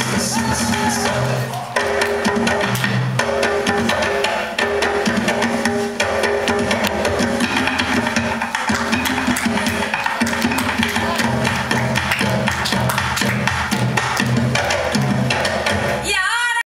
Christmas.